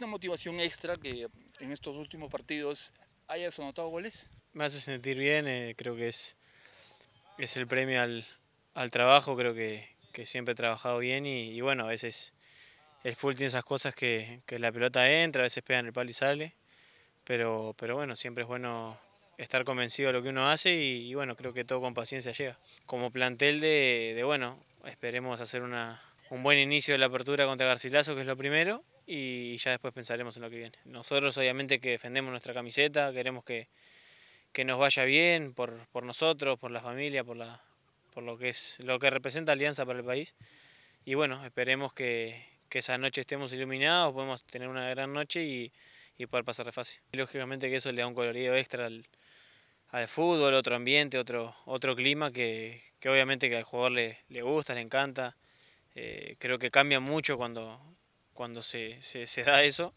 motivación extra que en estos últimos partidos hayas anotado goles? Me hace sentir bien, eh, creo que es, es el premio al, al trabajo, creo que, que, siempre he trabajado bien y, bueno, a veces el full tiene esas cosas que, que, la pelota entra, a veces pega en el palo y sale, pero, pero bueno, siempre es bueno estar convencido de lo que uno hace y, y bueno, creo que todo con paciencia llega. Como plantel de, de bueno, esperemos hacer una, un buen inicio de la apertura contra Garcilaso, que es lo primero, y ya después pensaremos en lo que viene. Nosotros obviamente que defendemos nuestra camiseta, queremos que, que nos vaya bien por, por nosotros, por la familia, por, la, por lo, que es, lo que representa Alianza para el país. Y bueno, esperemos que, que esa noche estemos iluminados, podemos tener una gran noche y, y poder pasar de fácil. Lógicamente que eso le da un colorido extra al, al fútbol, otro ambiente, otro, otro clima que, que obviamente que al jugador le, le gusta, le encanta. Eh, creo que cambia mucho cuando, cuando se, se, se da eso.